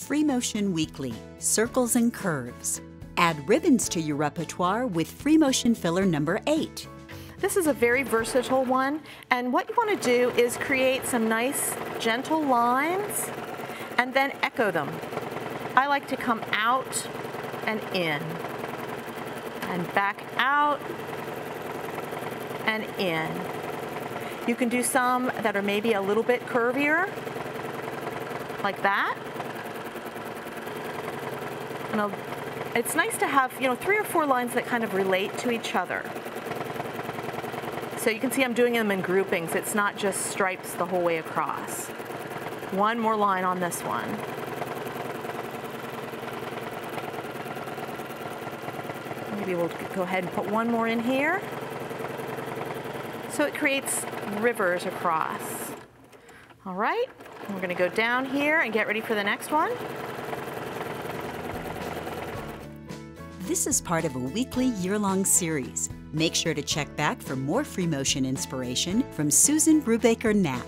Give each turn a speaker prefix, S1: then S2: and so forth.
S1: Free Motion Weekly Circles and Curves. Add ribbons to your repertoire with Free Motion Filler number 8.
S2: This is a very versatile one, and what you want to do is create some nice gentle lines and then echo them. I like to come out and in, and back out and in. You can do some that are maybe a little bit curvier, like that. And I'll, it's nice to have, you know, three or four lines that kind of relate to each other. So you can see I'm doing them in groupings. It's not just stripes the whole way across. One more line on this one. Maybe we'll go ahead and put one more in here. So it creates rivers across. All right, we're gonna go down here and get ready for the next one.
S1: This is part of a weekly year-long series. Make sure to check back for more free motion inspiration from Susan Brubaker Knapp.